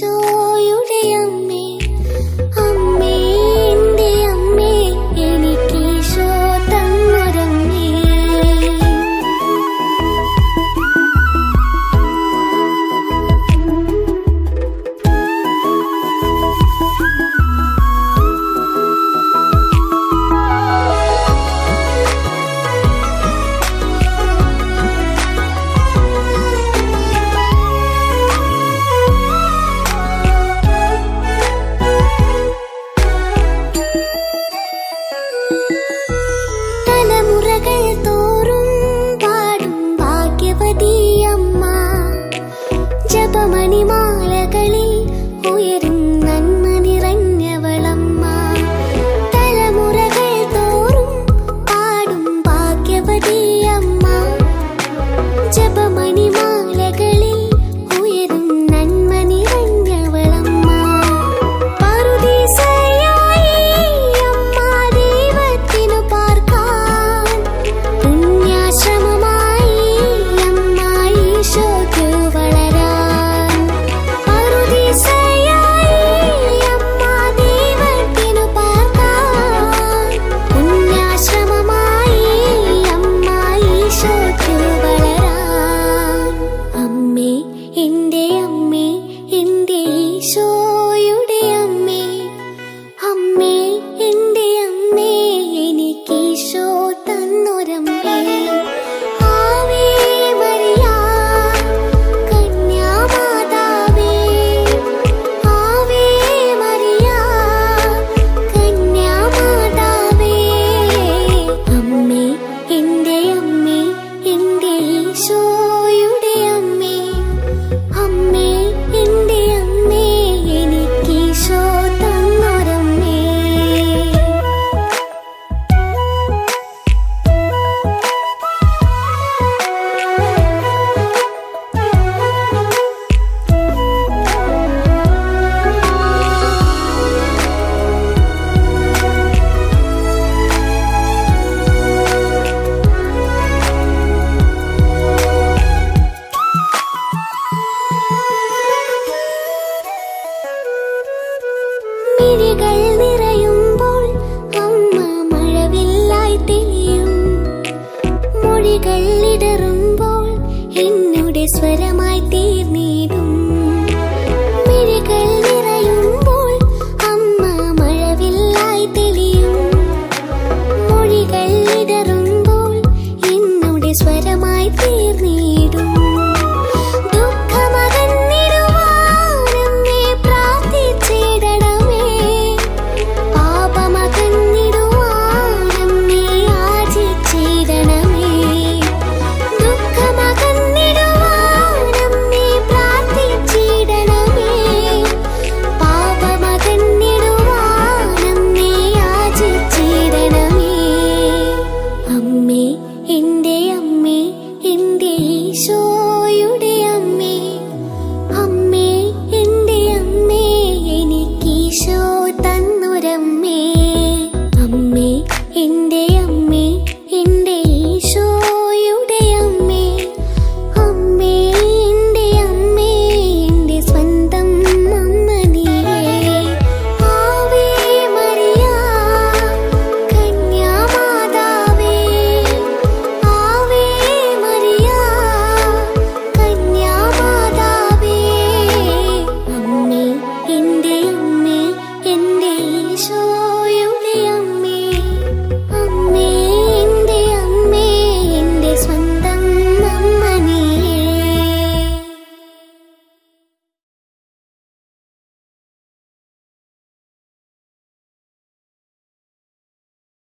so മിഴികൾ നിറയുമ്പോൾ അമ്മ തെളിയും. ഇടറുമ്പോൾ സ്വരമായി തീർന്നീടും. നിറയുമ്പോൾ അമ്മ തെളിയും. ഇടറുമ്പോൾ സ്വരമായി